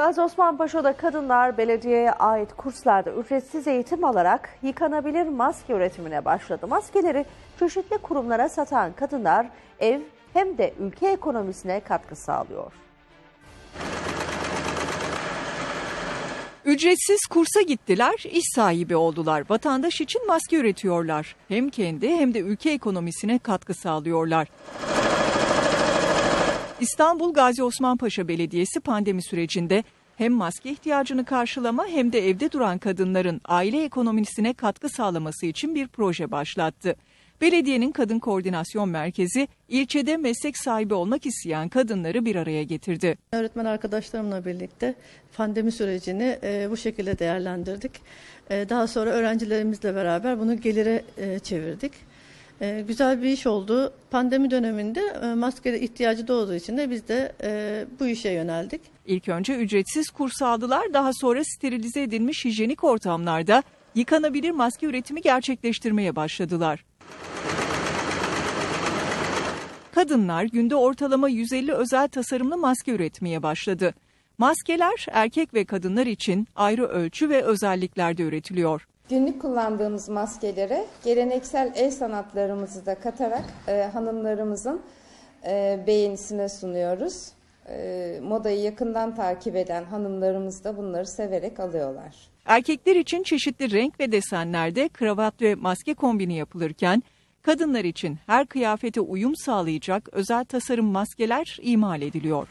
Gazi Osman Paşa'da kadınlar belediyeye ait kurslarda ücretsiz eğitim alarak yıkanabilir maske üretimine başladı. Maskeleri çeşitli kurumlara satan kadınlar ev hem de ülke ekonomisine katkı sağlıyor. Ücretsiz kursa gittiler, iş sahibi oldular. Vatandaş için maske üretiyorlar. Hem kendi hem de ülke ekonomisine katkı sağlıyorlar. İstanbul Gazi Osman Paşa Belediyesi pandemi sürecinde hem maske ihtiyacını karşılama hem de evde duran kadınların aile ekonomisine katkı sağlaması için bir proje başlattı. Belediyenin Kadın Koordinasyon Merkezi ilçede meslek sahibi olmak isteyen kadınları bir araya getirdi. Öğretmen arkadaşlarımla birlikte pandemi sürecini e, bu şekilde değerlendirdik. E, daha sonra öğrencilerimizle beraber bunu gelire e, çevirdik. E, güzel bir iş oldu. Pandemi döneminde e, maske ihtiyacı doğduğu için de biz de e, bu işe yöneldik. İlk önce ücretsiz kurs aldılar, daha sonra sterilize edilmiş hijyenik ortamlarda yıkanabilir maske üretimi gerçekleştirmeye başladılar. Kadınlar günde ortalama 150 özel tasarımlı maske üretmeye başladı. Maskeler erkek ve kadınlar için ayrı ölçü ve özelliklerde üretiliyor. Günlük kullandığımız maskelere geleneksel el sanatlarımızı da katarak e, hanımlarımızın e, beğenisine sunuyoruz. E, modayı yakından takip eden hanımlarımız da bunları severek alıyorlar. Erkekler için çeşitli renk ve desenlerde kravat ve maske kombini yapılırken, kadınlar için her kıyafete uyum sağlayacak özel tasarım maskeler imal ediliyor.